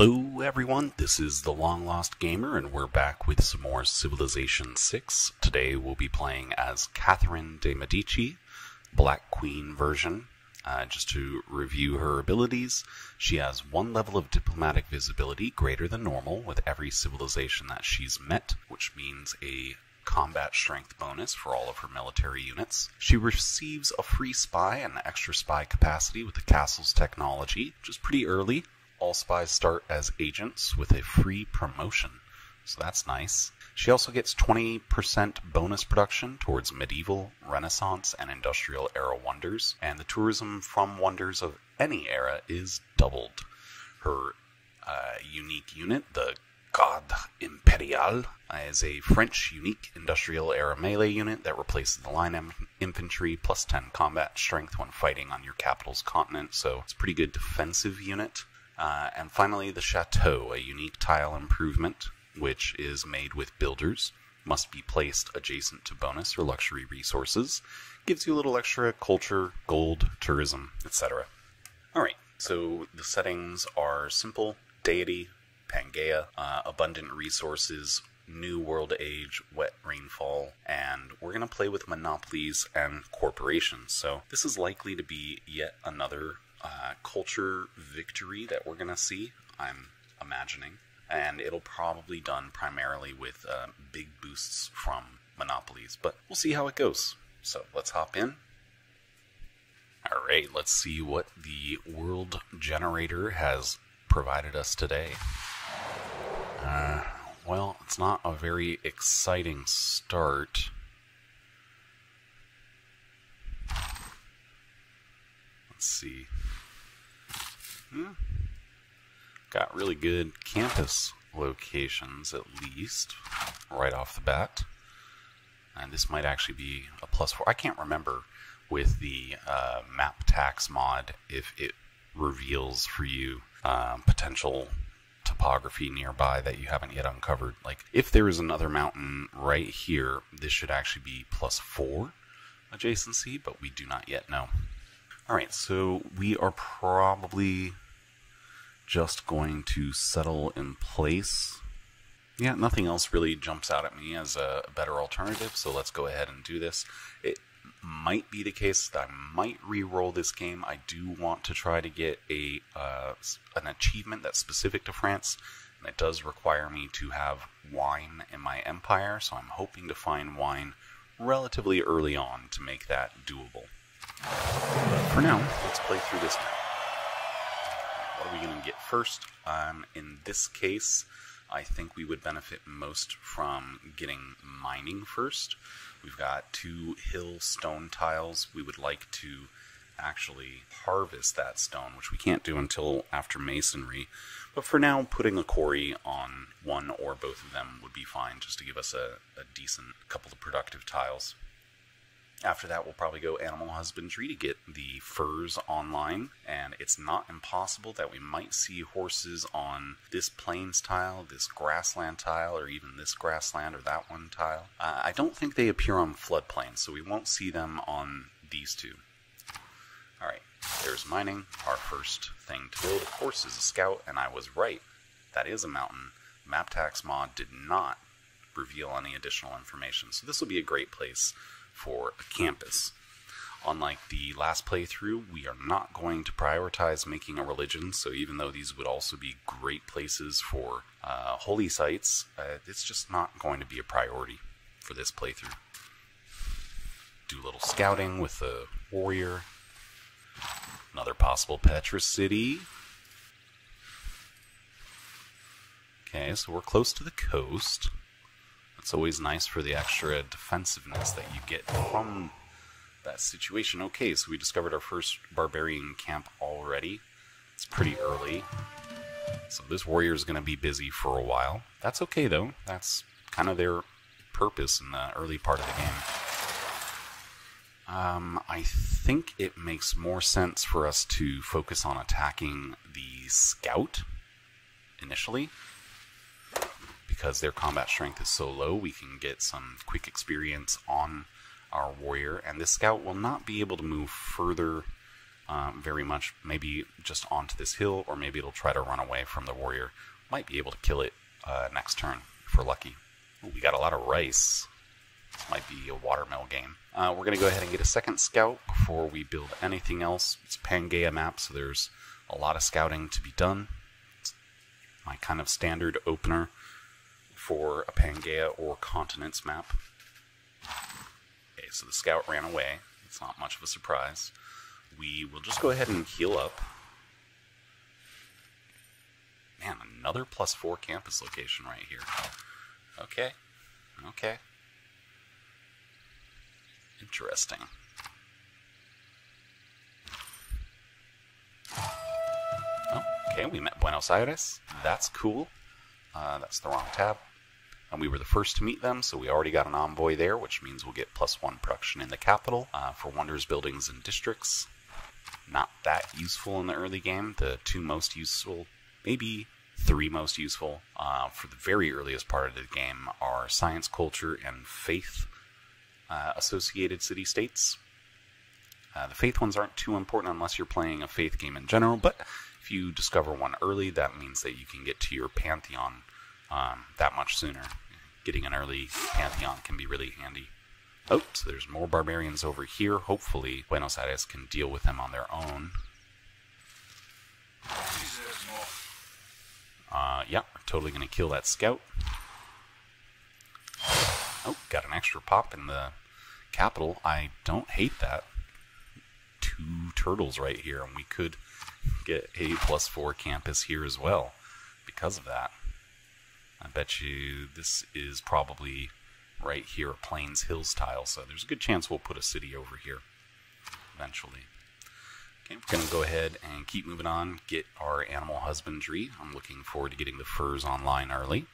Hello, everyone. This is the Long Lost Gamer, and we're back with some more Civilization 6. Today we'll be playing as Catherine de' Medici, Black Queen version. Uh, just to review her abilities, she has one level of diplomatic visibility greater than normal with every civilization that she's met, which means a combat strength bonus for all of her military units. She receives a free spy and extra spy capacity with the castle's technology, which is pretty early. All spies start as agents with a free promotion, so that's nice. She also gets 20% bonus production towards medieval, Renaissance, and industrial era wonders, and the tourism from wonders of any era is doubled. Her uh, unique unit, the Garde Imperiale, is a French unique industrial era melee unit that replaces the line infantry plus 10 combat strength when fighting on your capital's continent, so it's a pretty good defensive unit. Uh, and finally, the Chateau, a unique tile improvement, which is made with builders, must be placed adjacent to bonus or luxury resources, gives you a little extra culture, gold, tourism, etc. Alright, so the settings are simple deity, Pangaea, uh, abundant resources, new world age, wet rainfall, and we're going to play with monopolies and corporations. So this is likely to be yet another uh, culture victory that we're going to see, I'm imagining. And it'll probably done primarily with uh, big boosts from monopolies, but we'll see how it goes. So let's hop in. All right, let's see what the world generator has provided us today. Uh, well, it's not a very exciting start. Let's see. Hmm. Got really good campus locations, at least, right off the bat. And this might actually be a plus four. I can't remember with the uh, Map Tacks mod if it reveals for you um, potential topography nearby that you haven't yet uncovered. Like, if there is another mountain right here, this should actually be plus four adjacency, but we do not yet know. Alright, so we are probably just going to settle in place. Yeah, nothing else really jumps out at me as a better alternative, so let's go ahead and do this. It might be the case that I might re-roll this game. I do want to try to get a uh, an achievement that's specific to France, and it does require me to have wine in my empire, so I'm hoping to find wine relatively early on to make that doable. But for now, let's play through this map. What are we going to get first? Um, in this case, I think we would benefit most from getting mining first. We've got two hill stone tiles. We would like to actually harvest that stone, which we can't do until after masonry. But for now, putting a quarry on one or both of them would be fine, just to give us a, a decent couple of productive tiles. After that, we'll probably go animal husbandry to get the furs online, and it's not impossible that we might see horses on this plains tile, this grassland tile, or even this grassland or that one tile. Uh, I don't think they appear on floodplains, so we won't see them on these two. Alright, there's mining, our first thing to build. Of course, is a scout, and I was right. That is a mountain. MapTacks mod did not reveal any additional information, so this will be a great place for a campus. Unlike the last playthrough, we are not going to prioritize making a religion, so even though these would also be great places for uh, holy sites, uh, it's just not going to be a priority for this playthrough. Do a little scouting with the warrior. Another possible Petra city. Okay, so we're close to the coast. It's always nice for the extra defensiveness that you get from that situation. Okay, so we discovered our first barbarian camp already. It's pretty early. So this warrior is going to be busy for a while. That's okay, though. That's kind of their purpose in the early part of the game. Um, I think it makes more sense for us to focus on attacking the scout initially because their combat strength is so low, we can get some quick experience on our warrior, and this scout will not be able to move further um, very much. Maybe just onto this hill, or maybe it'll try to run away from the warrior. Might be able to kill it uh, next turn if we're lucky. Ooh, we got a lot of rice. This might be a watermill game. Uh, we're going to go ahead and get a second scout before we build anything else. It's Pangaea map, so there's a lot of scouting to be done. It's my kind of standard opener for a Pangaea or continents map. Okay, so the scout ran away. It's not much of a surprise. We will just go ahead and heal up. Man, another plus four campus location right here. Okay, okay. Interesting. Oh, okay, we met Buenos Aires. That's cool. Uh, that's the wrong tab. And we were the first to meet them, so we already got an envoy there, which means we'll get plus one production in the capital uh, for wonders, buildings, and districts. Not that useful in the early game. The two most useful, maybe three most useful uh, for the very earliest part of the game are science, culture, and faith uh, associated city states. Uh, the faith ones aren't too important unless you're playing a faith game in general, but if you discover one early, that means that you can get to your pantheon um, that much sooner. Getting an early pantheon can be really handy. Oh, so there's more barbarians over here. Hopefully, Buenos Aires can deal with them on their own. Uh, yeah, we're totally going to kill that scout. Oh, got an extra pop in the capital. I don't hate that. Two turtles right here, and we could get a plus four campus here as well because of that. I bet you this is probably right here a Plains Hills tile, so there's a good chance we'll put a city over here eventually. Okay, we're going to go ahead and keep moving on, get our animal husbandry. I'm looking forward to getting the furs online early.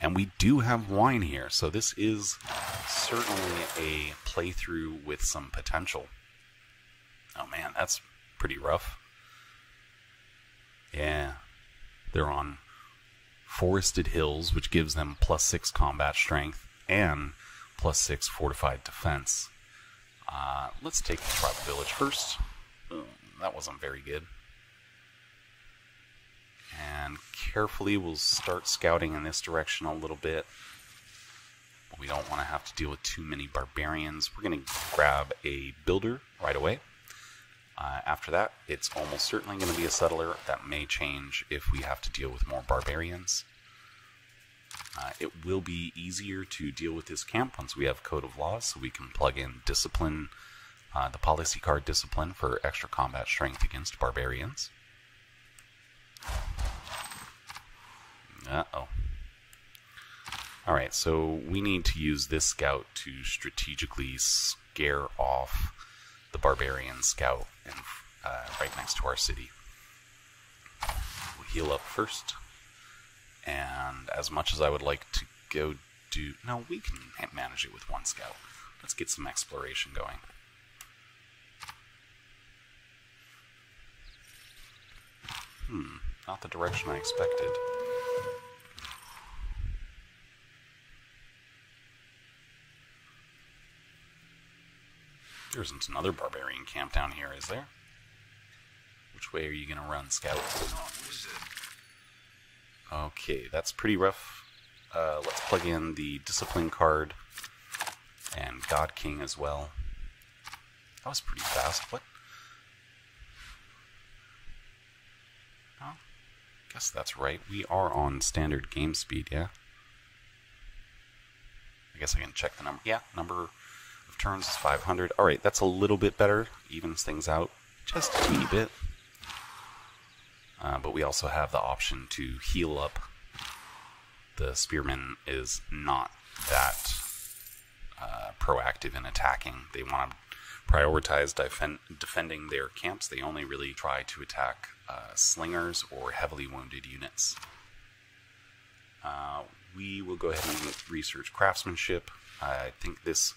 And we do have wine here, so this is certainly a playthrough with some potential. Oh man, that's pretty rough. Yeah, they're on forested hills, which gives them plus six combat strength and plus six fortified defense. Uh, let's take the tribal village first. that wasn't very good. And carefully, we'll start scouting in this direction a little bit. We don't want to have to deal with too many barbarians. We're going to grab a builder right away. Uh, after that, it's almost certainly going to be a settler. That may change if we have to deal with more barbarians. Uh, it will be easier to deal with this camp once we have Code of Laws, so we can plug in Discipline, uh, the policy card Discipline for extra combat strength against barbarians. Uh oh. Alright, so we need to use this scout to strategically scare off the barbarian scout in, uh, right next to our city. We'll heal up first. And as much as I would like to go do. No, we can manage it with one scout. Let's get some exploration going. Hmm, not the direction I expected. There's another barbarian camp down here, is there? Which way are you going to run, Scout? Okay, that's pretty rough. Uh, let's plug in the Discipline card and God King as well. That was pretty fast. What? Oh, guess that's right. We are on standard game speed, yeah? I guess I can check the number. Yeah, number turns is 500. Alright, that's a little bit better. Evens things out just a teeny bit. Uh, but we also have the option to heal up. The Spearman is not that uh, proactive in attacking. They want to prioritize defend, defending their camps. They only really try to attack uh, slingers or heavily wounded units. Uh, we will go ahead and research craftsmanship. I think this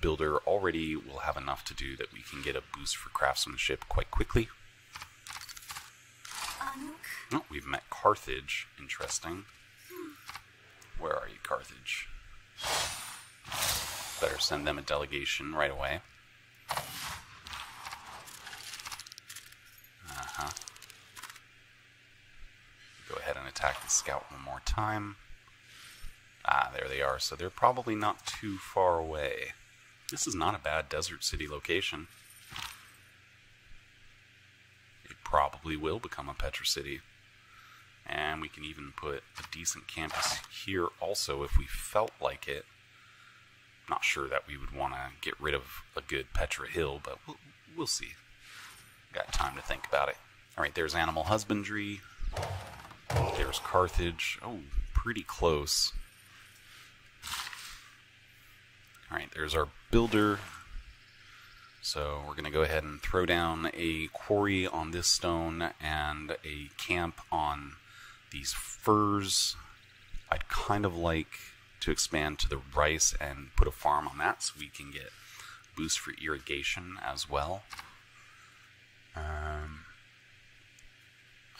builder already will have enough to do that we can get a boost for craftsmanship quite quickly. Oh, we've met Carthage. Interesting. Where are you, Carthage? Better send them a delegation right away. Uh-huh. Go ahead and attack the scout one more time. Ah, there they are, so they're probably not too far away. This is not a bad desert city location. It probably will become a Petra city. And we can even put a decent campus here also if we felt like it. Not sure that we would want to get rid of a good Petra Hill, but we'll, we'll see. Got time to think about it. Alright, there's animal husbandry. There's Carthage. Oh, pretty close. Alright, there's our builder. So we're going to go ahead and throw down a quarry on this stone and a camp on these furs. I'd kind of like to expand to the rice and put a farm on that so we can get boost for irrigation as well. Um,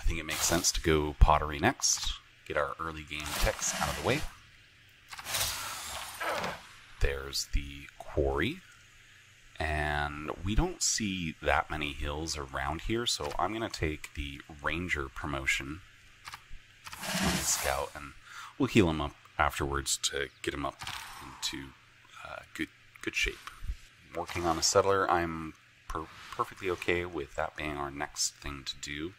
I think it makes sense to go pottery next. Get our early game techs out of the way. There's the quarry. And we don't see that many hills around here, so I'm going to take the ranger promotion on the scout, and we'll heal him up afterwards to get him up into uh, good good shape. Working on a settler, I'm per- perfectly okay with that being our next thing to do.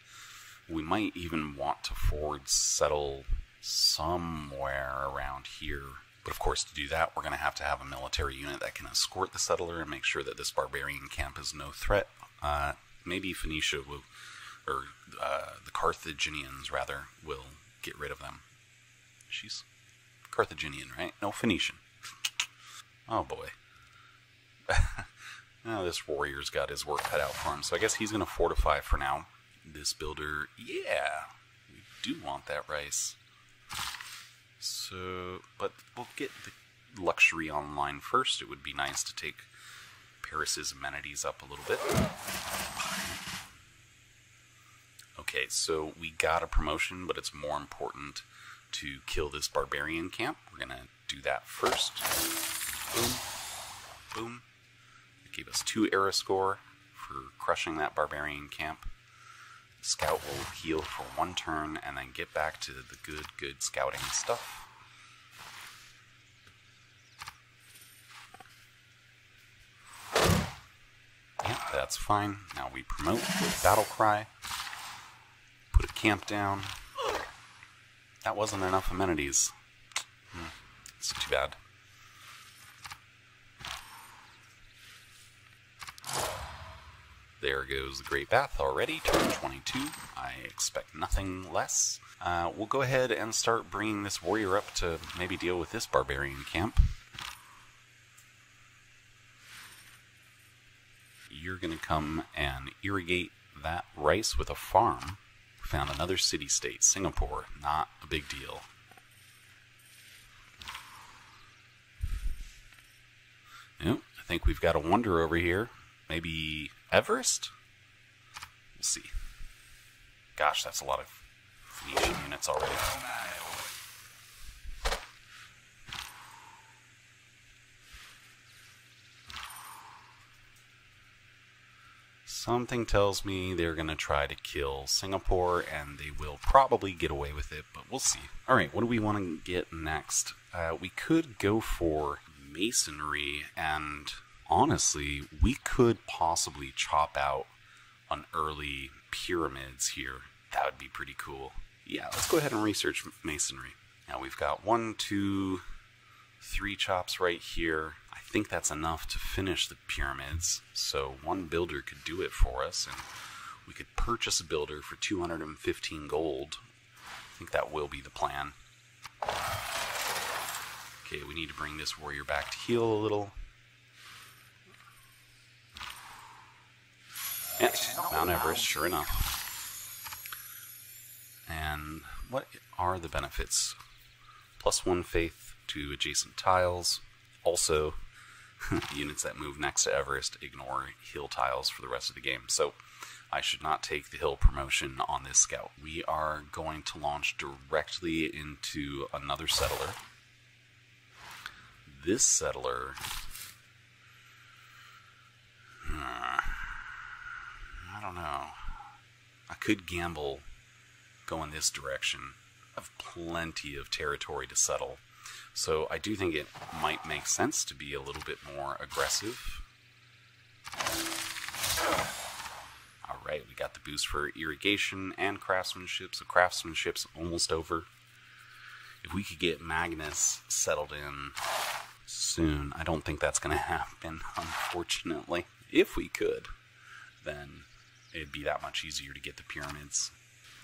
We might even want to forward settle somewhere around here but of course, to do that, we're going to have to have a military unit that can escort the settler and make sure that this barbarian camp is no threat. Uh, maybe Phoenicia will, or uh, the Carthaginians rather, will get rid of them. She's Carthaginian, right? No, Phoenician. Oh boy. oh, this warrior's got his work cut out for him, so I guess he's going to fortify for now. This builder, yeah, we do want that rice. So, but we'll get the luxury online first. It would be nice to take Paris's amenities up a little bit. Okay, so we got a promotion, but it's more important to kill this barbarian camp. We're gonna do that first. Boom. Boom. It gave us two era score for crushing that barbarian camp. Scout will heal for one turn and then get back to the good, good scouting stuff. Yeah, that's fine. Now we promote with Battle Cry. Put a camp down. That wasn't enough amenities. Hmm. It's too bad. There goes the Great Bath already, turn 22. I expect nothing less. Uh, we'll go ahead and start bringing this warrior up to maybe deal with this barbarian camp. You're going to come and irrigate that rice with a farm. Found another city state, Singapore. Not a big deal. I think we've got a wonder over here. Maybe Everest? We'll see. Gosh, that's a lot of Phoenician units already. Something tells me they're going to try to kill Singapore, and they will probably get away with it, but we'll see. Alright, what do we want to get next? Uh, we could go for masonry and honestly, we could possibly chop out an early pyramids here. That would be pretty cool. Yeah, let's go ahead and research masonry. Now we've got one, two, three chops right here. I think that's enough to finish the pyramids. So one builder could do it for us, and we could purchase a builder for 215 gold. I think that will be the plan. Okay, we need to bring this warrior back to heal a little. Mount Everest, sure enough. And what are the benefits? Plus one faith to adjacent tiles. Also, units that move next to Everest ignore hill tiles for the rest of the game. So I should not take the hill promotion on this scout. We are going to launch directly into another settler. This settler. Hmm, I don't know. I could gamble going this direction. I have plenty of territory to settle. So I do think it might make sense to be a little bit more aggressive. Alright, we got the boost for irrigation and craftsmanship, so craftsmanship's almost over. If we could get Magnus settled in soon, I don't think that's going to happen, unfortunately. If we could, then it'd be that much easier to get the pyramids.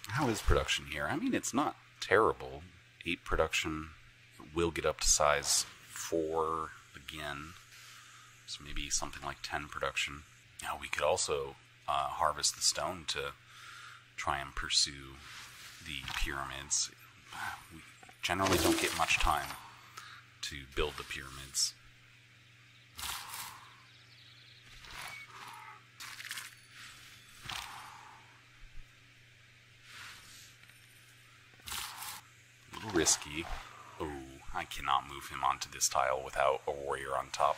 How is production here? I mean, it's not terrible. 8 production will get up to size 4 again. So maybe something like 10 production. Now, we could also uh, harvest the stone to try and pursue the pyramids. We generally don't get much time to build the pyramids. Risky. Oh, I cannot move him onto this tile without a warrior on top.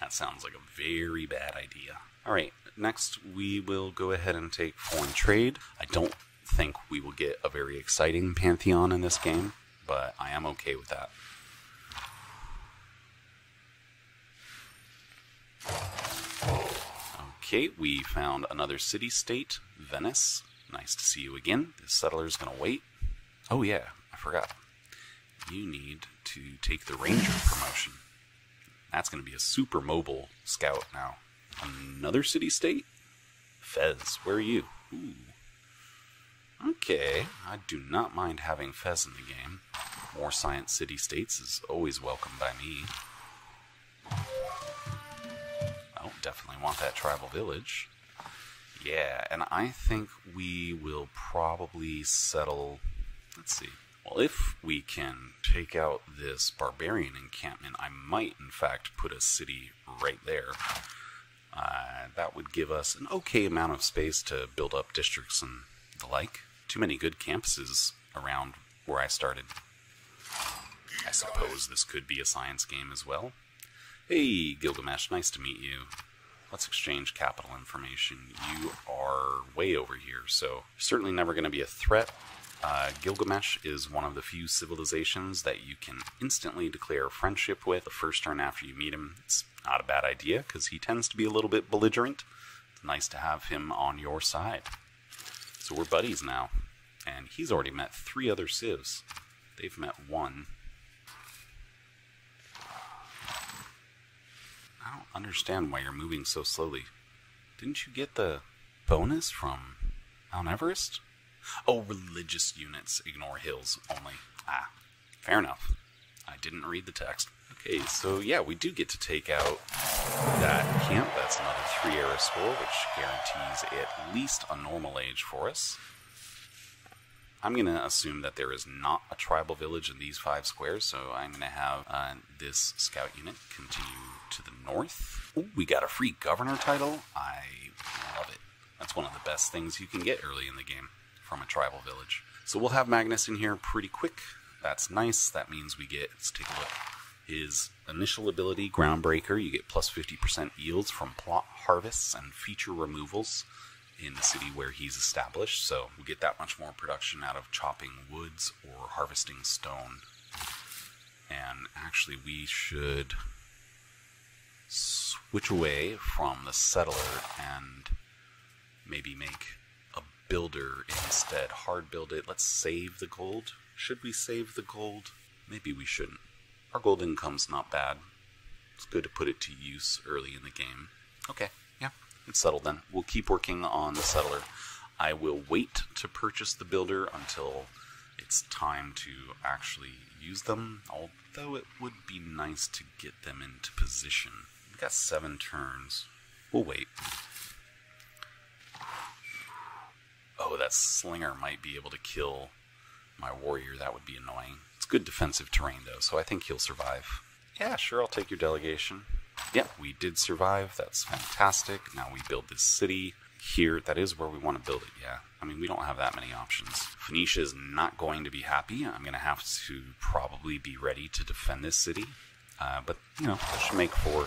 That sounds like a very bad idea. Alright, next we will go ahead and take foreign trade. I don't think we will get a very exciting Pantheon in this game, but I am okay with that. Okay, we found another city state, Venice. Nice to see you again. The settler's gonna wait. Oh yeah, I forgot. You need to take the ranger promotion. That's gonna be a super mobile scout now. Another city state? Fez, where are you? Ooh. Okay, I do not mind having Fez in the game. More science city states is always welcome by me. Oh, definitely want that tribal village. Yeah, and I think we will probably settle. Let's see. Well, if we can take out this barbarian encampment, I might, in fact, put a city right there. Uh, that would give us an okay amount of space to build up districts and the like. Too many good campuses around where I started. I suppose this could be a science game as well. Hey, Gilgamesh, nice to meet you. Let's exchange capital information. You are way over here, so certainly never going to be a threat. Uh, Gilgamesh is one of the few civilizations that you can instantly declare friendship with the first turn after you meet him. It's not a bad idea because he tends to be a little bit belligerent. It's nice to have him on your side. So we're buddies now. And he's already met three other civs. They've met one. I don't understand why you're moving so slowly. Didn't you get the bonus from Mount Everest? Oh, religious units ignore hills only. Ah, fair enough. I didn't read the text. Okay, so yeah, we do get to take out that camp. That's another three era score, which guarantees at least a normal age for us. I'm going to assume that there is not a tribal village in these five squares, so I'm going to have uh, this scout unit continue to the north. Ooh, we got a free governor title. I love it. That's one of the best things you can get early in the game from a tribal village. So we'll have Magnus in here pretty quick. That's nice. That means we get, let's take a look. His initial ability, Groundbreaker, you get plus 50% yields from plot harvests and feature removals in the city where he's established, so we get that much more production out of chopping woods or harvesting stone. And actually, we should switch away from the settler and maybe make a builder instead. Hard build it. Let's save the gold. Should we save the gold? Maybe we shouldn't. Our gold income's not bad. It's good to put it to use early in the game. Okay, it's settled then. We'll keep working on the settler. I will wait to purchase the builder until it's time to actually use them, although it would be nice to get them into position. We've got seven turns. We'll wait. Oh, that slinger might be able to kill my warrior. That would be annoying. It's good defensive terrain, though, so I think he'll survive. Yeah, sure, I'll take your delegation. Yeah, we did survive. That's fantastic. Now we build this city here. That is where we want to build it, yeah. I mean, we don't have that many options. Phoenicia is not going to be happy. I'm going to have to probably be ready to defend this city. Uh, but, you know, that should make for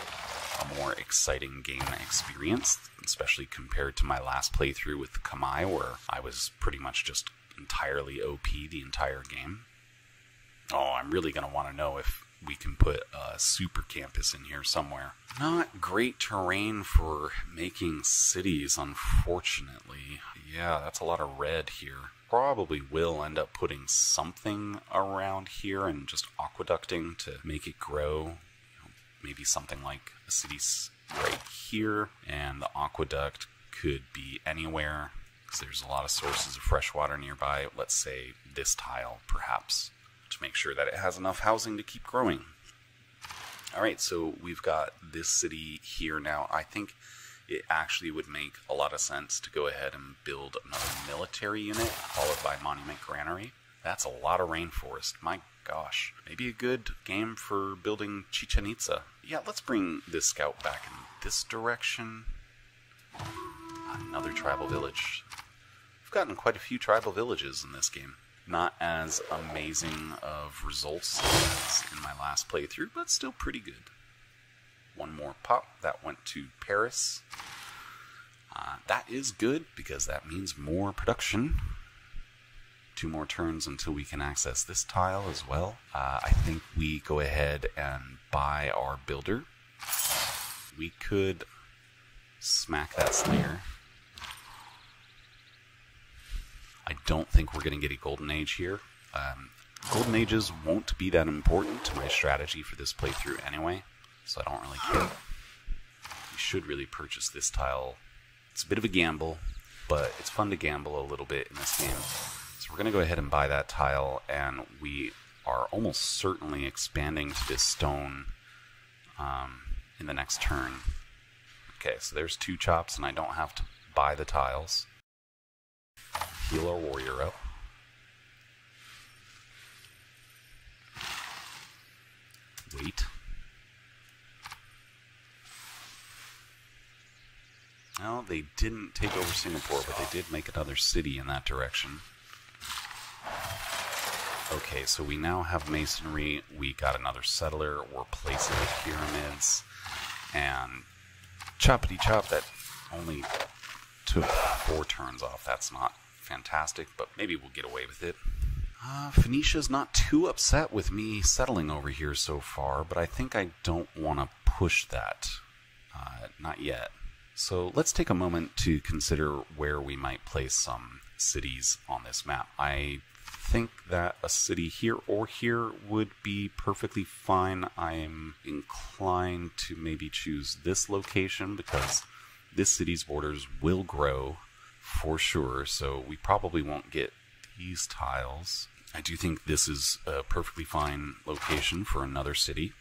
a more exciting game experience, especially compared to my last playthrough with Kamai, where I was pretty much just entirely OP the entire game. Oh, I'm really going to want to know if we can put a super campus in here somewhere. Not great terrain for making cities, unfortunately. Yeah, that's a lot of red here. Probably will end up putting something around here and just aqueducting to make it grow. You know, maybe something like a city right here, and the aqueduct could be anywhere because there's a lot of sources of fresh water nearby. Let's say this tile, perhaps make sure that it has enough housing to keep growing. All right, so we've got this city here now. I think it actually would make a lot of sense to go ahead and build another military unit followed by Monument Granary. That's a lot of rainforest. My gosh. Maybe a good game for building Chichen Itza. Yeah, let's bring this scout back in this direction. Another tribal village. We've gotten quite a few tribal villages in this game. Not as amazing of results as in my last playthrough, but still pretty good. One more pop. That went to Paris. Uh, that is good because that means more production. Two more turns until we can access this tile as well. Uh, I think we go ahead and buy our builder. We could smack that Slayer. I don't think we're going to get a Golden Age here. Um, golden Ages won't be that important to my strategy for this playthrough anyway, so I don't really care. We should really purchase this tile. It's a bit of a gamble, but it's fun to gamble a little bit in this game. So we're going to go ahead and buy that tile, and we are almost certainly expanding to this stone um, in the next turn. Okay, so there's two chops, and I don't have to buy the tiles heal our warrior up. Wait. Well, they didn't take over Singapore, but they did make another city in that direction. Okay, so we now have masonry. We got another settler. We're placing the pyramids. And choppity chop, that only took four turns off. That's not fantastic, but maybe we'll get away with it. Uh, Phoenicia's not too upset with me settling over here so far, but I think I don't want to push that. Uh, not yet. So let's take a moment to consider where we might place some cities on this map. I think that a city here or here would be perfectly fine. I'm inclined to maybe choose this location because this city's borders will grow for sure, so we probably won't get these tiles. I do think this is a perfectly fine location for another city.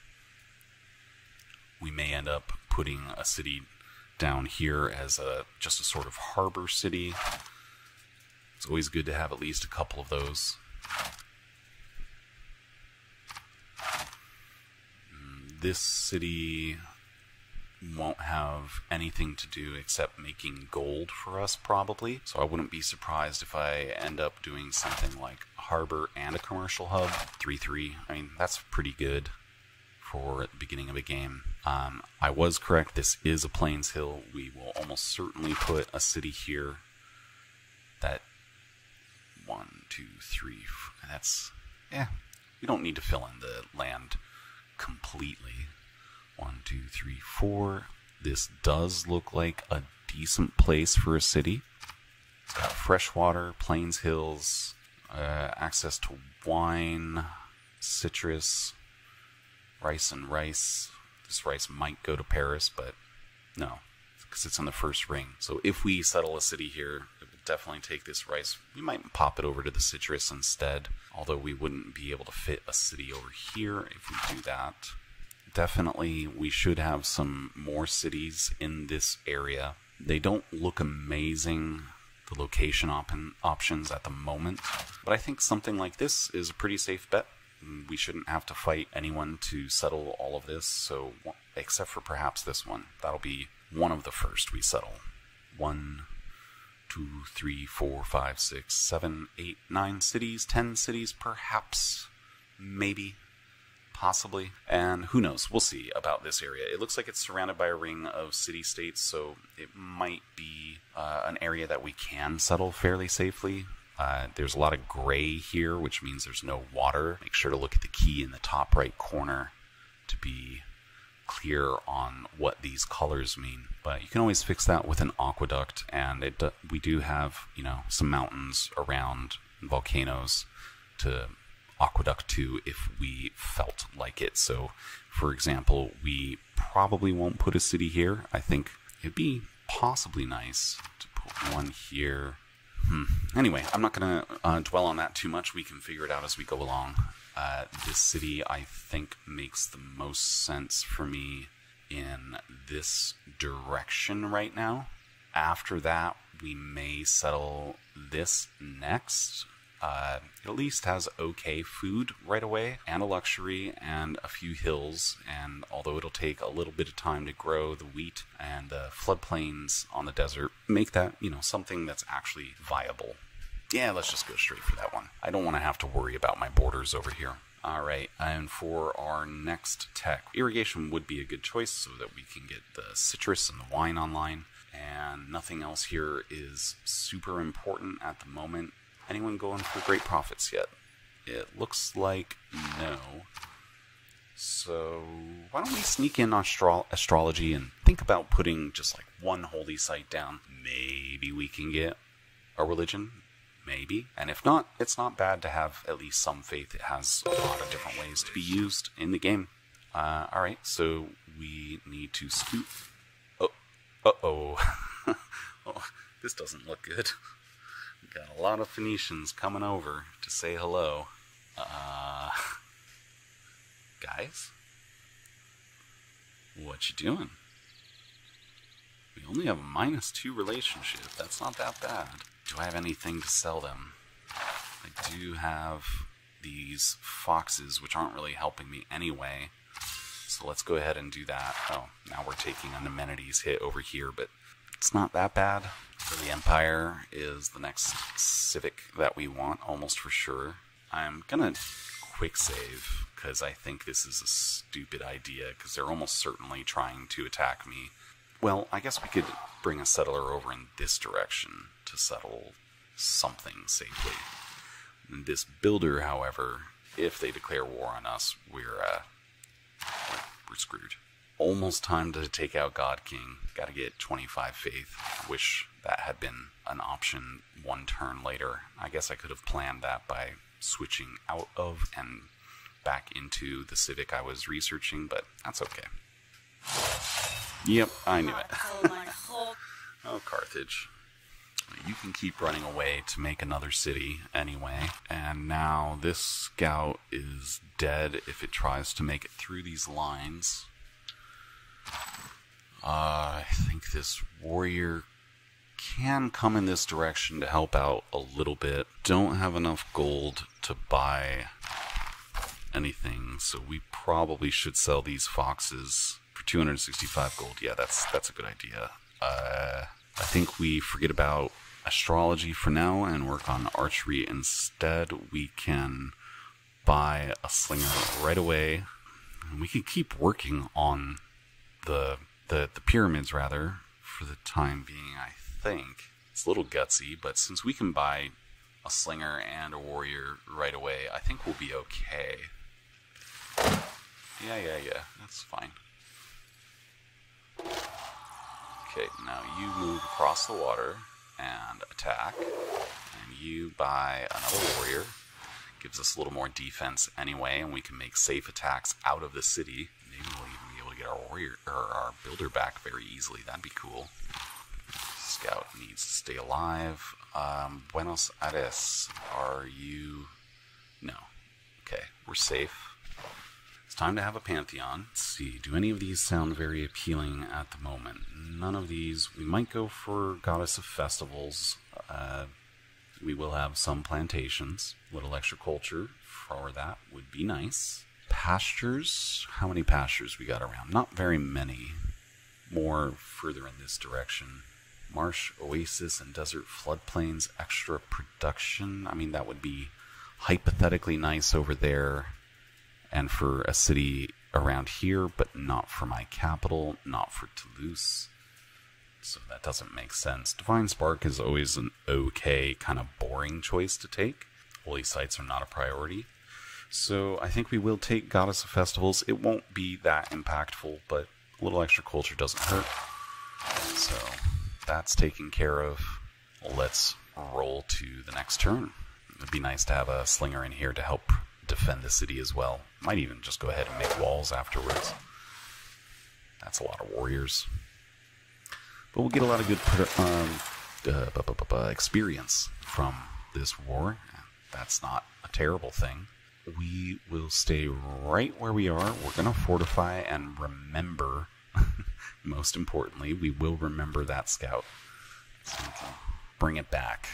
We may end up putting a city down here as a just a sort of harbor city. It's always good to have at least a couple of those. Mm, this city won't have anything to do except making gold for us, probably. So I wouldn't be surprised if I end up doing something like a harbor and a commercial hub. 3 3. I mean, that's pretty good for the beginning of a game. Um, I was correct. This is a Plains Hill. We will almost certainly put a city here. That one, two, three. That's yeah. We don't need to fill in the land completely. One, two, three, four. This does look like a decent place for a city. It's got fresh water, plains, hills, uh, access to wine, citrus, rice and rice. This rice might go to Paris, but no, because it's on the first ring. So if we settle a city here, it will definitely take this rice. We might pop it over to the citrus instead, although we wouldn't be able to fit a city over here if we do that definitely we should have some more cities in this area. They don't look amazing, the location op- options at the moment, but I think something like this is a pretty safe bet. We shouldn't have to fight anyone to settle all of this, so except for perhaps this one. That'll be one of the first we settle. One, two, three, four, five, six, seven, eight, nine cities, ten cities, perhaps, maybe possibly. And who knows? We'll see about this area. It looks like it's surrounded by a ring of city states, so it might be uh, an area that we can settle fairly safely. Uh, there's a lot of gray here, which means there's no water. Make sure to look at the key in the top right corner to be clear on what these colors mean. But you can always fix that with an aqueduct, and it we do have you know some mountains around volcanoes to aqueduct to if we felt like it. So, for example, we probably won't put a city here. I think it'd be possibly nice to put one here. Hmm. Anyway, I'm not going to uh, dwell on that too much. We can figure it out as we go along. Uh, this city, I think, makes the most sense for me in this direction right now. After that, we may settle this next uh, at least has okay food right away and a luxury and a few hills. And although it'll take a little bit of time to grow the wheat and the floodplains on the desert, make that, you know, something that's actually viable. Yeah, let's just go straight for that one. I don't want to have to worry about my borders over here. All right, and for our next tech, irrigation would be a good choice so that we can get the citrus and the wine online. And nothing else here is super important at the moment anyone going for great prophets yet? It looks like no. So why don't we sneak in astro- astrology and think about putting just like one holy site down? Maybe we can get a religion. Maybe. And if not, it's not bad to have at least some faith. It has a lot of different ways to be used in the game. Uh, all right, so we need to scoot. Oh, uh oh. oh, this doesn't look good. Got a lot of Phoenicians coming over to say hello. Uh, guys, what you doing? We only have a minus two relationship. That's not that bad. Do I have anything to sell them? I do have these foxes, which aren't really helping me anyway. So let's go ahead and do that. Oh, now we're taking an amenities hit over here, but it's not that bad. The Empire is the next Civic that we want, almost for sure. I'm gonna quick save because I think this is a stupid idea because they're almost certainly trying to attack me. Well, I guess we could bring a settler over in this direction to settle something safely. This builder, however, if they declare war on us, we're uh, we're screwed almost time to take out God King. Got to get 25 faith. Wish that had been an option one turn later. I guess I could have planned that by switching out of and back into the Civic I was researching, but that's okay. Yep, I knew it. oh, oh Carthage. You can keep running away to make another city anyway. And now this scout is dead if it tries to make it through these lines. Uh, I think this warrior can come in this direction to help out a little bit. Don't have enough gold to buy anything, so we probably should sell these foxes for 265 gold. Yeah, that's that's a good idea. Uh, I think we forget about astrology for now and work on archery instead. We can buy a slinger right away. And we can keep working on the the the pyramids rather for the time being. I think it's a little gutsy, but since we can buy a slinger and a warrior right away, I think we'll be okay. Yeah, yeah, yeah. That's fine. Okay, now you move across the water and attack, and you buy another warrior. Gives us a little more defense anyway, and we can make safe attacks out of the city. Maybe we'll even get our warrior or our builder back very easily. That'd be cool. Scout needs to stay alive. Um, Buenos Aires, are you? No. Okay, we're safe. It's time to have a pantheon. Let's see. Do any of these sound very appealing at the moment? None of these. We might go for Goddess of Festivals. Uh, we will have some plantations. A little extra culture for that would be nice pastures. How many pastures we got around? Not very many. More further in this direction. Marsh, oasis, and desert floodplains, extra production. I mean, that would be hypothetically nice over there. and for a city around here, but not for my capital, not for Toulouse. So that doesn't make sense. Divine Spark is always an okay, kind of boring choice to take. Holy sites are not a priority. So I think we will take Goddess of Festivals. It won't be that impactful, but a little extra culture doesn't hurt. So that's taken care of. Let's roll to the next turn. It'd be nice to have a slinger in here to help defend the city as well. Might even just go ahead and make walls afterwards. That's a lot of warriors. But we'll get a lot of good um, uh, experience from this war. That's not a terrible thing. We will stay right where we are. We're going to fortify and remember. Most importantly, we will remember that scout. So bring it back.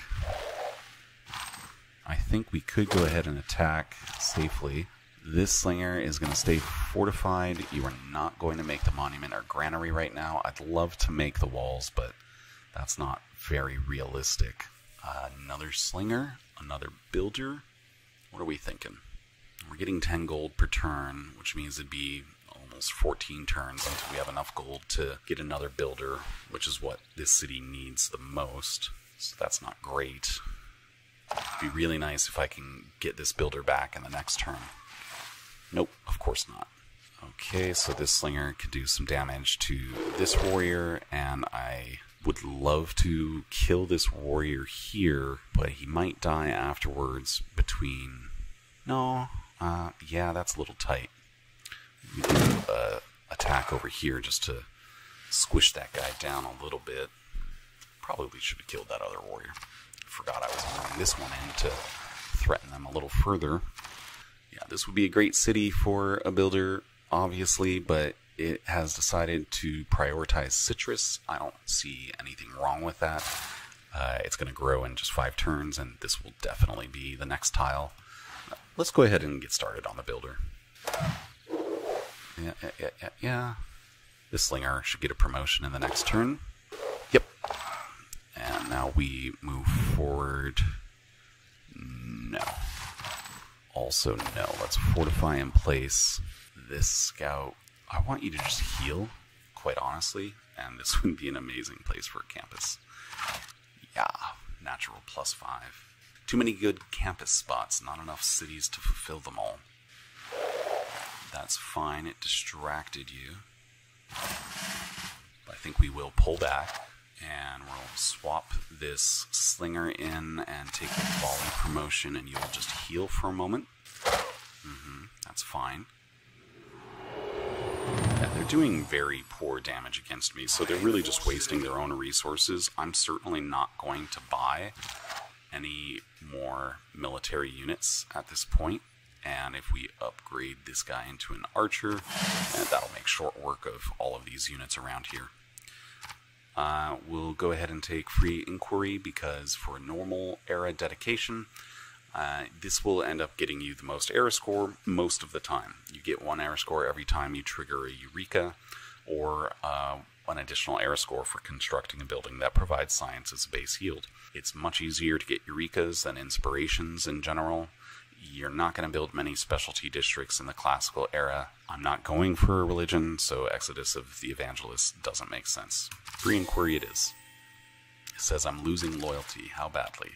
I think we could go ahead and attack safely. This slinger is going to stay fortified. You are not going to make the monument or granary right now. I'd love to make the walls, but that's not very realistic. Uh, another slinger, another builder. What are we thinking? We're getting 10 gold per turn, which means it'd be almost 14 turns until we have enough gold to get another builder, which is what this city needs the most. So that's not great. It'd be really nice if I can get this builder back in the next turn. Nope, of course not. Okay, so this slinger can do some damage to this warrior, and I would love to kill this warrior here, but he might die afterwards between... No, uh, yeah, that's a little tight. We do uh, attack over here just to squish that guy down a little bit. Probably should have killed that other warrior forgot I was moving this one in to threaten them a little further. Yeah, this would be a great city for a builder, obviously, but it has decided to prioritize citrus. I don't see anything wrong with that. Uh, it's going to grow in just five turns, and this will definitely be the next tile. Let's go ahead and get started on the builder. Yeah, yeah, yeah, yeah. This slinger should get a promotion in the next turn. Yep. And now we move forward. No. Also, no. Let's fortify in place this scout. I want you to just heal, quite honestly, and this would be an amazing place for a campus. Yeah, natural plus five. Too many good campus spots, not enough cities to fulfill them all. That's fine, it distracted you. I think we will pull back and we'll swap this slinger in and take the volley promotion and you'll just heal for a moment. Mm-hmm, that's fine. Yeah, they're doing very poor damage against me, so they're really just wasting their own resources. I'm certainly not going to buy any more military units at this point. And if we upgrade this guy into an archer, that'll make short work of all of these units around here. Uh, we'll go ahead and take free inquiry because for a normal era dedication, uh, this will end up getting you the most era score most of the time. You get one era score every time you trigger a Eureka or uh, an additional era score for constructing a building that provides science as a base yield. It's much easier to get Eurekas than inspirations in general you're not going to build many specialty districts in the classical era. I'm not going for a religion, so Exodus of the Evangelists doesn't make sense. Free inquiry it is. It says I'm losing loyalty. How badly?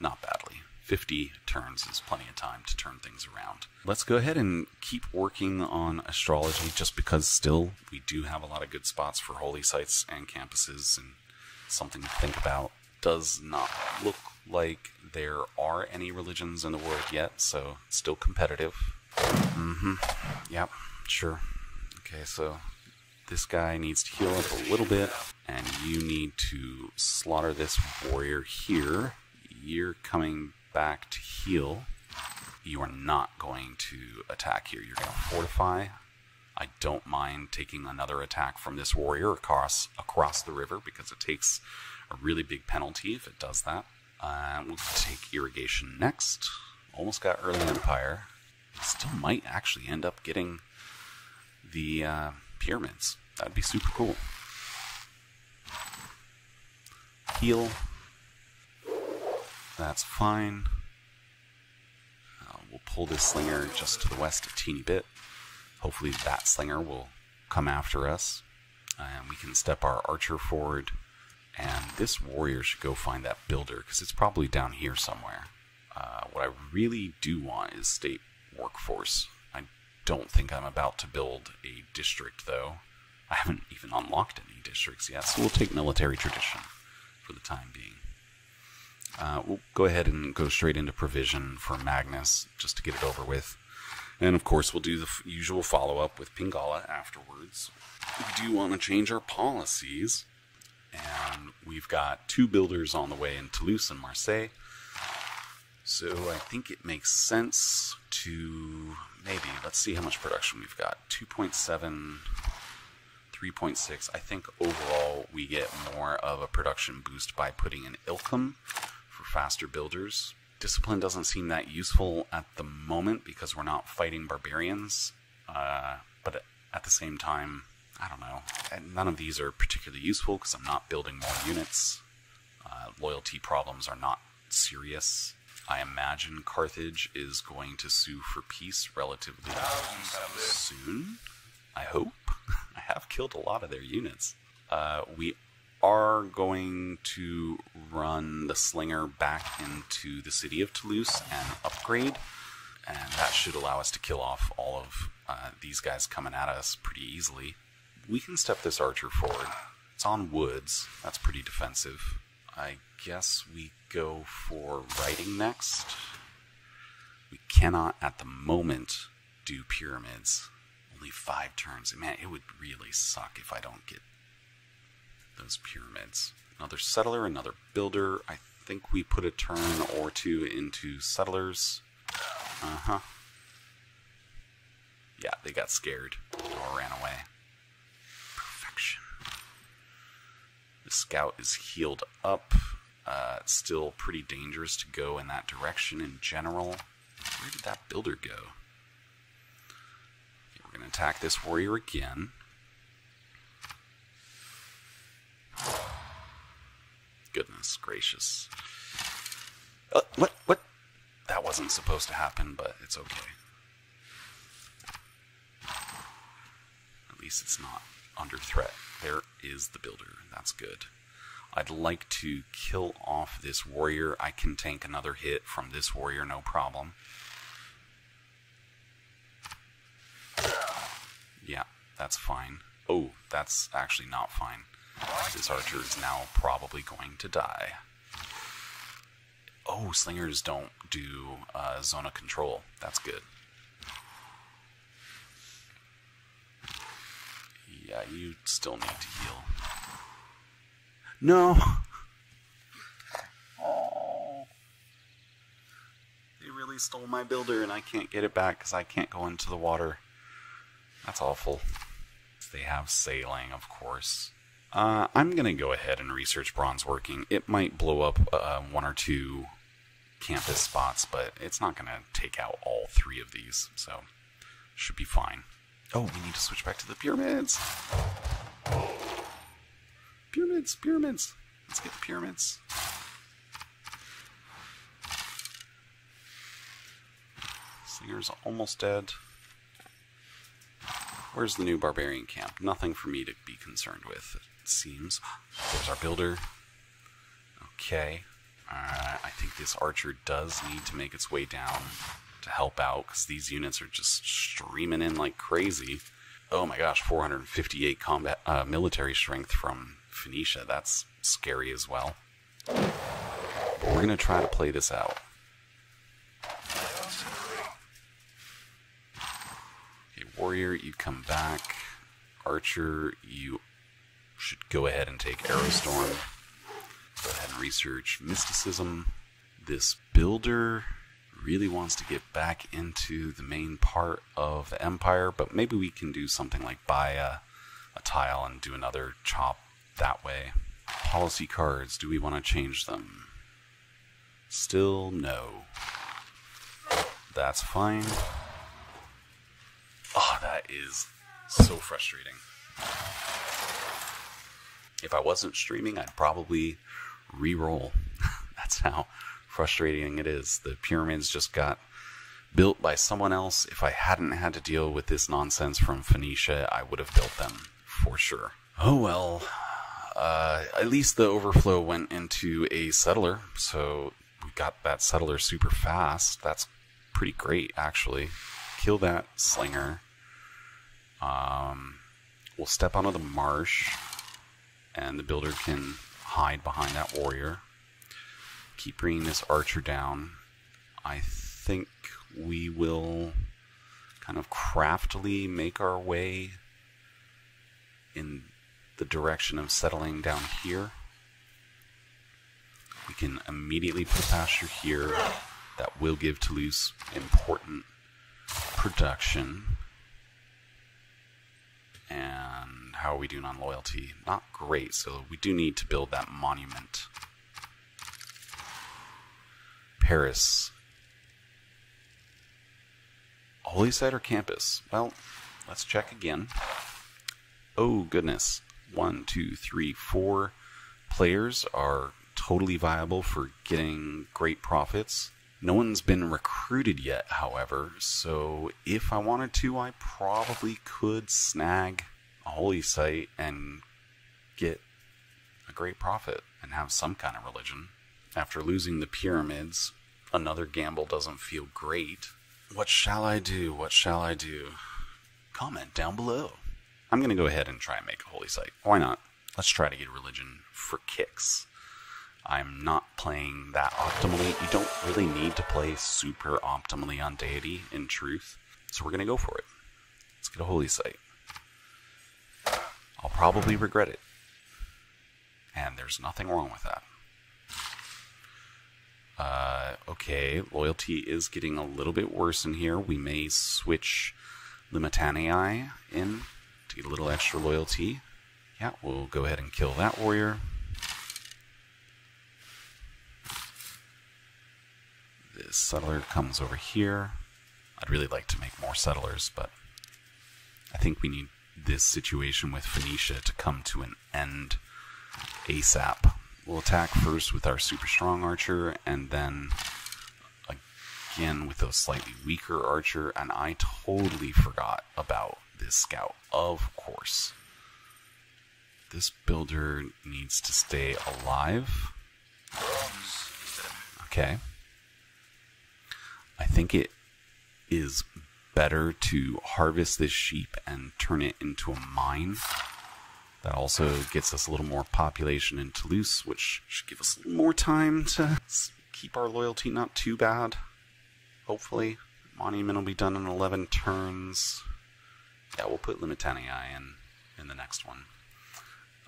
Not badly. 50 turns is plenty of time to turn things around. Let's go ahead and keep working on astrology just because still we do have a lot of good spots for holy sites and campuses and something to think about. Does not look like there are any religions in the world yet, so still competitive. Mm-hmm. Yep, sure. Okay, so this guy needs to heal up a little bit, and you need to slaughter this warrior here. You're coming back to heal. You are not going to attack here. You're going to fortify. I don't mind taking another attack from this warrior across across the river because it takes a really big penalty if it does that. Uh, we'll take irrigation next. Almost got early empire. Still might actually end up getting the uh, pyramids. That'd be super cool. Heal. That's fine. Uh, we'll pull this slinger just to the west a teeny bit. Hopefully that slinger will come after us. And we can step our archer forward. And this warrior should go find that builder, because it's probably down here somewhere. Uh, what I really do want is state workforce. I don't think I'm about to build a district, though. I haven't even unlocked any districts yet, so we'll take military tradition for the time being. Uh, we'll go ahead and go straight into provision for Magnus, just to get it over with. And of course, we'll do the usual follow up with Pingala afterwards. We do want to change our policies, and we've got two builders on the way in Toulouse and Marseille. So I think it makes sense to maybe, let's see how much production we've got 2.7, 3.6. I think overall we get more of a production boost by putting in Ilkum faster builders. Discipline doesn't seem that useful at the moment because we're not fighting barbarians. Uh, but at the same time, I don't know. None of these are particularly useful because I'm not building more units. Uh, loyalty problems are not serious. I imagine Carthage is going to sue for peace relatively soon. I hope. I have killed a lot of their units. Uh, we are going to run the Slinger back into the city of Toulouse and upgrade, and that should allow us to kill off all of uh, these guys coming at us pretty easily. We can step this archer forward. It's on woods. That's pretty defensive. I guess we go for writing next. We cannot at the moment do pyramids. Only five turns. Man, it would really suck if I don't get those pyramids. Another settler, another builder. I think we put a turn or two into settlers. Uh huh. Yeah, they got scared or ran away. Perfection. The scout is healed up. Uh, still pretty dangerous to go in that direction in general. Where did that builder go? Okay, we're going to attack this warrior again. Goodness gracious. Uh, what? What? That wasn't supposed to happen, but it's okay. At least it's not under threat. There is the builder. That's good. I'd like to kill off this warrior. I can tank another hit from this warrior, no problem. Yeah, that's fine. Oh, that's actually not fine. This archer is now probably going to die. Oh, slingers don't do uh, zone of control. That's good. Yeah, you still need to heal. No. Oh. They really stole my builder and I can't get it back because I can't go into the water. That's awful. They have sailing, of course. Uh, I'm going to go ahead and research bronze working. It might blow up uh, one or two campus spots, but it's not going to take out all three of these, so should be fine. Oh, we need to switch back to the pyramids. Pyramids, pyramids. Let's get the pyramids. Slinger's almost dead. Where's the new barbarian camp? Nothing for me to be concerned with, it seems. There's our builder. Okay. Uh, I think this archer does need to make its way down to help out because these units are just streaming in like crazy. Oh my gosh, 458 combat uh, military strength from Phoenicia. That's scary as well. But we're gonna try to play this out. Okay, warrior, you come back. Archer, you should go ahead and take Arrowstorm. Go ahead and research mysticism. This builder really wants to get back into the main part of the empire, but maybe we can do something like buy a, a tile and do another chop that way. Policy cards, do we want to change them? Still no. That's fine. Oh, that is so frustrating. If I wasn't streaming, I'd probably re roll. That's how frustrating it is. The pyramids just got built by someone else. If I hadn't had to deal with this nonsense from Phoenicia, I would have built them for sure. Oh well. Uh, at least the overflow went into a settler, so we got that settler super fast. That's pretty great, actually. Kill that slinger. Um, we'll step onto the marsh, and the builder can hide behind that warrior. Keep bringing this archer down. I think we will kind of craftily make our way in the direction of settling down here. We can immediately put a pasture here that will give Toulouse important production. And how are we doing on loyalty? Not great, so we do need to build that monument. Paris. Holy Site or campus? Well, let's check again. Oh, goodness. One, two, three, four players are totally viable for getting great prophets. No one's been recruited yet, however, so if I wanted to, I probably could snag a holy site and get a great prophet and have some kind of religion. After losing the pyramids, another gamble doesn't feel great. What shall I do? What shall I do? Comment down below. I'm going to go ahead and try and make a holy site. Why not? Let's try to get a religion for kicks. I'm not playing that optimally. You don't really need to play super optimally on deity, in truth. So we're going to go for it. Let's get a holy site. I'll probably regret it. And there's nothing wrong with that. Uh, okay, loyalty is getting a little bit worse in here. We may switch Limitanii in to get a little extra loyalty. Yeah, we'll go ahead and kill that warrior. This settler comes over here. I'd really like to make more settlers, but I think we need this situation with Phoenicia to come to an end ASAP. We'll attack first with our super strong archer, and then again with a slightly weaker archer, and I totally forgot about this scout, of course. This builder needs to stay alive. Okay. I think it is better to harvest this sheep and turn it into a mine. That also gets us a little more population in Toulouse, which should give us a little more time to keep our loyalty not too bad. Hopefully. Monument will be done in 11 turns. Yeah, we'll put Limitanii in in the next one.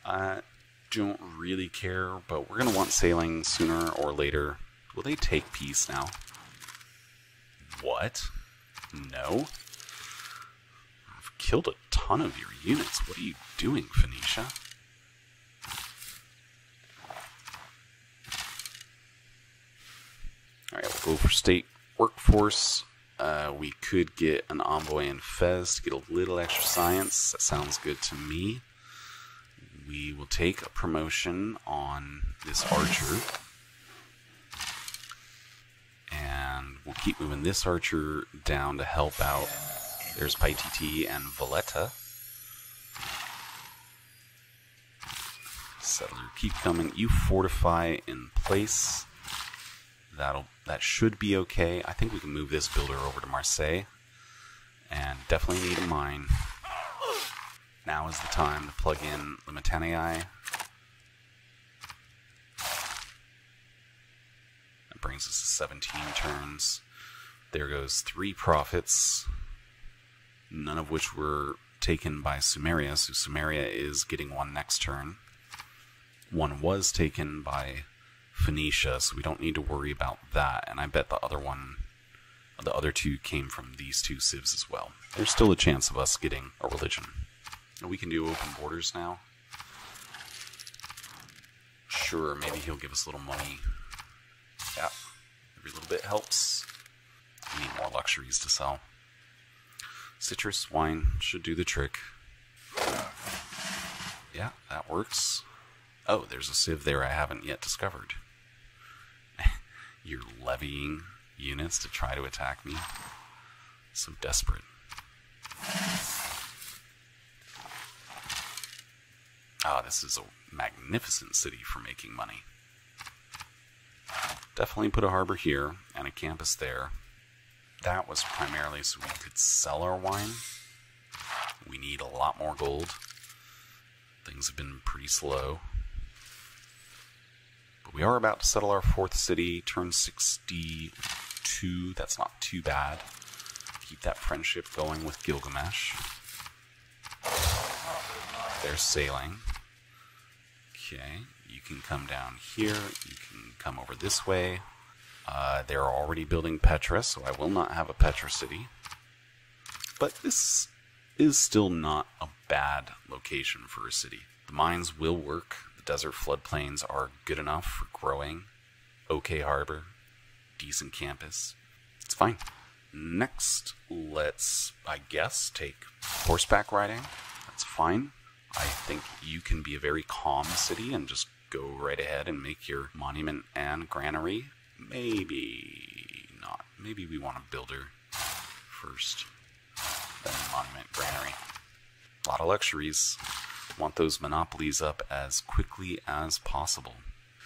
I don't really care, but we're going to want sailing sooner or later. Will they take peace now? What? No? I've killed a ton of your units. What are you doing, Phoenicia? Alright, we'll go for state workforce. Uh, we could get an envoy in Fez to get a little extra science. That sounds good to me. We will take a promotion on this archer. And we'll keep moving this archer down to help out. There's Paititi and Valletta. Settler, keep coming. You fortify in place. That'll that should be okay. I think we can move this builder over to Marseille. And definitely need a mine. Now is the time to plug in the Limitanii. Brings us to 17 turns. There goes three prophets, none of which were taken by Sumeria, so Sumeria is getting one next turn. One was taken by Phoenicia, so we don't need to worry about that. And I bet the other one, the other two came from these two civs as well. There's still a chance of us getting a religion. We can do open borders now. Sure, maybe he'll give us a little money. Yeah, every little bit helps. We need more luxuries to sell. Citrus wine should do the trick. Yeah, that works. Oh, there's a civ there I haven't yet discovered. You're levying units to try to attack me. So desperate. Ah, this is a magnificent city for making money. Definitely put a harbor here and a campus there. That was primarily so we could sell our wine. We need a lot more gold. Things have been pretty slow. But we are about to settle our fourth city, turn 62. That's not too bad. Keep that friendship going with Gilgamesh. They're sailing. Okay, can come down here. You can come over this way. Uh, they're already building Petra, so I will not have a Petra city. But this is still not a bad location for a city. The mines will work. The desert floodplains are good enough for growing. Okay harbor. Decent campus. It's fine. Next, let's, I guess, take horseback riding. That's fine. I think you can be a very calm city and just go right ahead and make your monument and granary. Maybe not. Maybe we want a builder first, then monument granary. A lot of luxuries. Want those monopolies up as quickly as possible.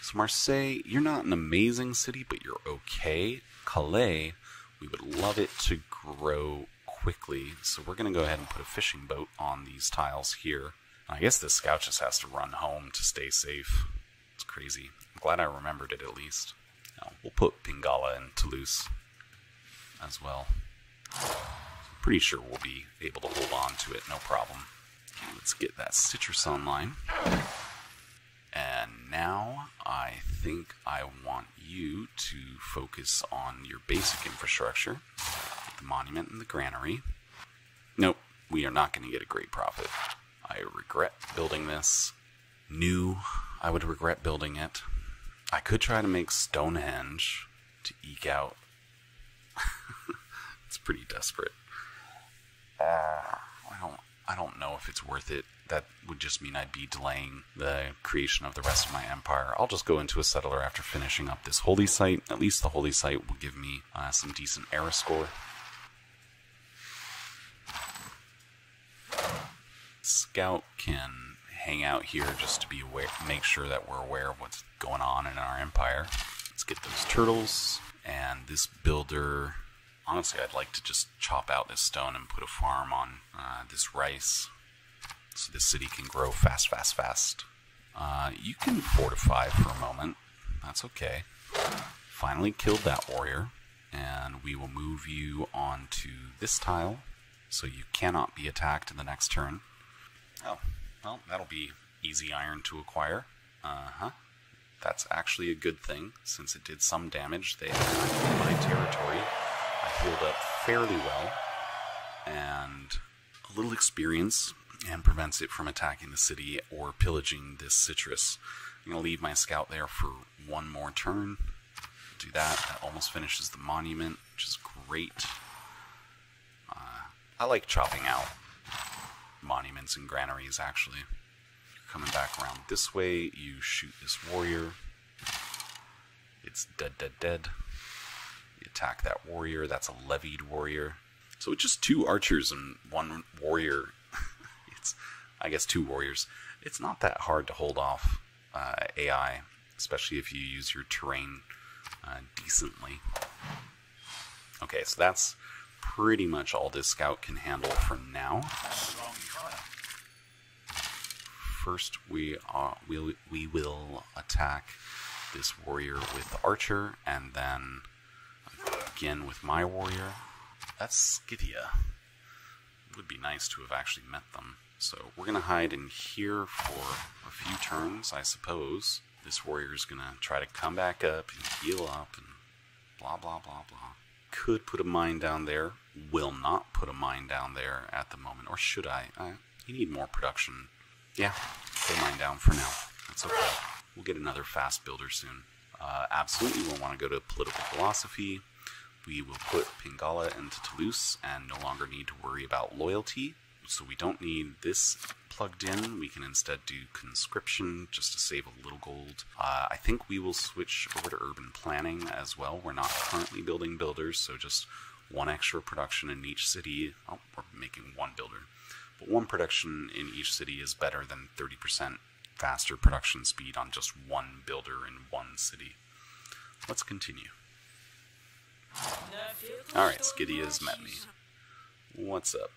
So Marseille, you're not an amazing city, but you're okay. Calais, we would love it to grow quickly, so we're going to go ahead and put a fishing boat on these tiles here. I guess this scout just has to run home to stay safe. Crazy. I'm glad I remembered it at least. Now, we'll put Pingala and Toulouse as well. pretty sure we'll be able to hold on to it, no problem. Okay, let's get that citrus online. And now I think I want you to focus on your basic infrastructure, the monument and the granary. Nope, we are not going to get a great prophet. I regret building this. New, I would regret building it. I could try to make Stonehenge to eke out. it's pretty desperate. Uh, I don't. I don't know if it's worth it. That would just mean I'd be delaying the creation of the rest of my empire. I'll just go into a settler after finishing up this holy site. At least the holy site will give me uh, some decent era score. Scout can hang out here just to be aware, make sure that we're aware of what's going on in our empire. Let's get those turtles and this builder. Honestly, I'd like to just chop out this stone and put a farm on uh, this rice, so this city can grow fast, fast, fast. Uh, you can fortify for a moment. That's okay. Finally killed that warrior, and we will move you onto this tile, so you cannot be attacked in the next turn. Oh, well, that'll be easy iron to acquire. Uh huh. That's actually a good thing, since it did some damage. They attacked in my territory. I healed up fairly well, and a little experience, and prevents it from attacking the city or pillaging this citrus. I'm going to leave my scout there for one more turn. Do that. That almost finishes the monument, which is great. Uh, I like chopping out monuments and granaries, actually. Coming back around this way, you shoot this warrior. It's dead, dead, dead. You attack that warrior, that's a levied warrior. So it's just two archers and one warrior. it's, I guess, two warriors. It's not that hard to hold off uh, AI, especially if you use your terrain uh, decently. Okay, so that's pretty much all this scout can handle for now. First, we uh, are we'll, we will attack this warrior with the archer, and then again with my warrior. That's Scythia. Would be nice to have actually met them. So we're gonna hide in here for a few turns, I suppose. This warrior is gonna try to come back up and heal up and blah blah blah blah could put a mine down there, will not put a mine down there at the moment. Or should I? I you need more production. Yeah, put mine down for now. That's okay. We'll get another fast builder soon. Uh, absolutely, we'll want to go to political philosophy. We will put Pingala into Toulouse and no longer need to worry about loyalty. So we don't need this plugged in. We can instead do conscription just to save a little gold. Uh, I think we will switch over to urban planning as well. We're not currently building builders, so just one extra production in each city. Oh, we're making one builder. But one production in each city is better than 30% faster production speed on just one builder in one city. Let's continue. Alright, Scythia has met me. What's up?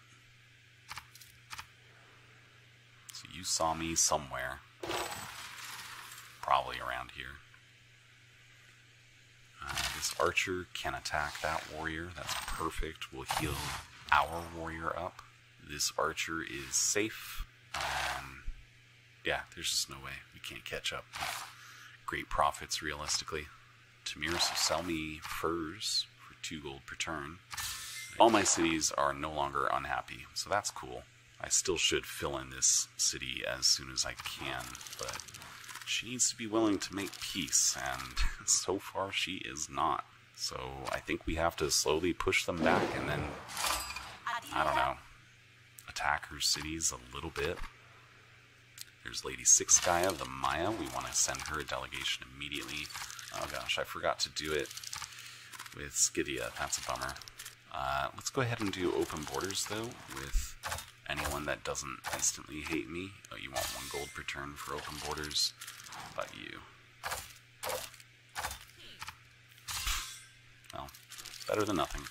So you saw me somewhere. Probably around here. Uh, this archer can attack that warrior. That's perfect. We'll heal our warrior up. This archer is safe. Um, yeah, there's just no way we can't catch up. Great prophets, realistically. Tamir, so sell me furs for two gold per turn. All my cities are no longer unhappy, so that's cool. I still should fill in this city as soon as I can, but she needs to be willing to make peace, and so far she is not. So I think we have to slowly push them back and then, I don't know, attack her cities a little bit. There's Lady Six Sky of the Maya. We want to send her a delegation immediately. Oh gosh, I forgot to do it with Scythia. That's a bummer. Uh, let's go ahead and do open borders, though, with anyone that doesn't instantly hate me. Oh, you want one gold per turn for open borders? How about you? Well, better than nothing.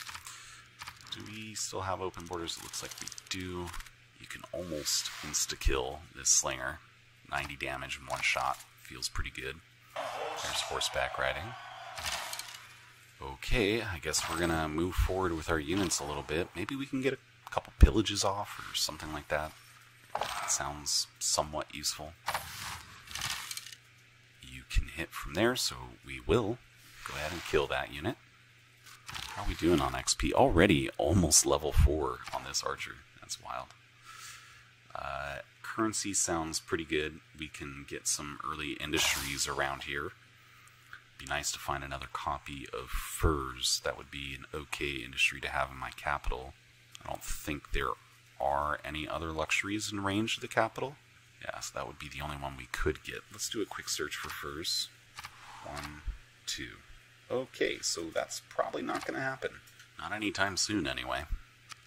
Do we still have open borders? It looks like we do. You can almost insta-kill this slinger. 90 damage in one shot. Feels pretty good. There's horseback riding. Okay, I guess we're gonna move forward with our units a little bit. Maybe we can get a couple pillages off or something like that. that sounds somewhat useful. You can hit from there, so we will go ahead and kill that unit. How are we doing on XP? Already almost level 4 on this archer. That's wild. Uh, currency sounds pretty good. We can get some early industries around here. Be nice to find another copy of furs. That would be an okay industry to have in my capital. I don't think there are any other luxuries in range of the capital. Yeah, so that would be the only one we could get. Let's do a quick search for furs. One, two. Okay, so that's probably not going to happen. Not anytime soon, anyway.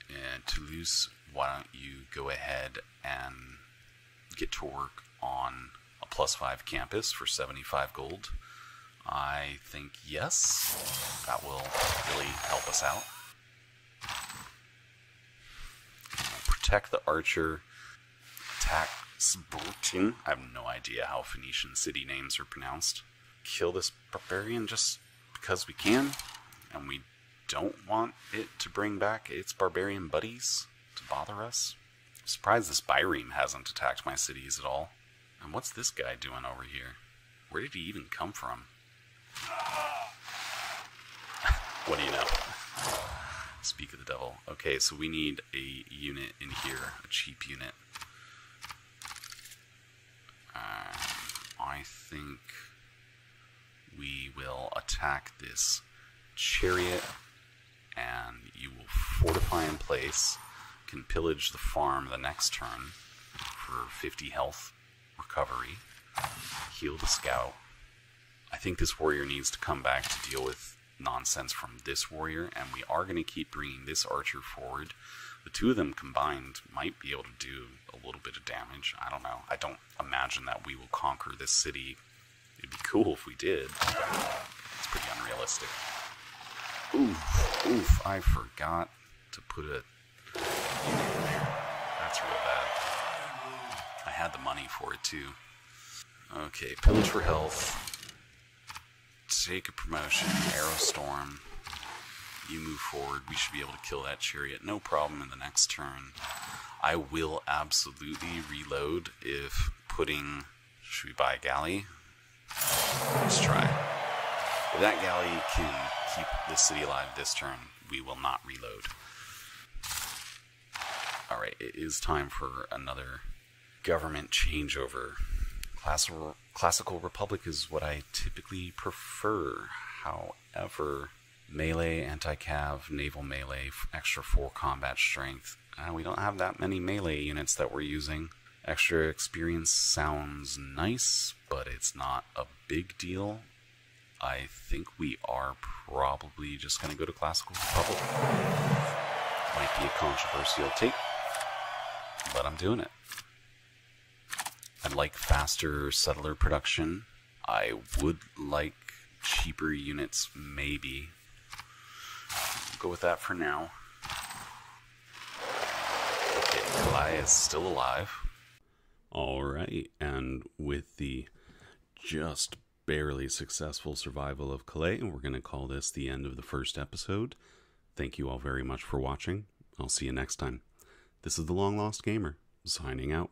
And Toulouse, why don't you go ahead and get to work on a plus five campus for 75 gold? I think yes. That will really help us out. protect the archer. Attack Sburtin. I have no idea how Phoenician city names are pronounced. Kill this barbarian just because we can. And we don't want it to bring back its barbarian buddies to bother us. I'm surprised this Bireme hasn't attacked my cities at all. And what's this guy doing over here? Where did he even come from? what do you know? Speak of the devil. Okay, so we need a unit in here, a cheap unit. Um, I think we will attack this chariot and you will fortify in place, can pillage the farm the next turn for 50 health recovery, heal the scout. I think this warrior needs to come back to deal with nonsense from this warrior, and we are going to keep bringing this archer forward. The two of them combined might be able to do a little bit of damage. I don't know. I don't imagine that we will conquer this city. Be cool if we did. It's pretty unrealistic. Oof, oof, I forgot to put a That's real bad. I had the money for it too. Okay, pillage for health. Take a promotion, Arrow Storm. You move forward. We should be able to kill that chariot. No problem in the next turn. I will absolutely reload if putting. Should we buy a galley? Let's try. If that galley can keep this city alive this turn, we will not reload. Alright, it is time for another government changeover. Classical, classical Republic is what I typically prefer. However, melee, anti-cav, naval melee, extra 4 combat strength. Uh, we don't have that many melee units that we're using. Extra experience sounds nice, but it's not a big deal. I think we are probably just going to go to Classical Republic. Might be a controversial take, but I'm doing it. I'd like faster settler production. I would like cheaper units, maybe. Go with that for now. Okay, Calais is still alive. All right, and with the just barely successful survival of Calais, we're going to call this the end of the first episode. Thank you all very much for watching. I'll see you next time. This is the Long Lost Gamer, signing out.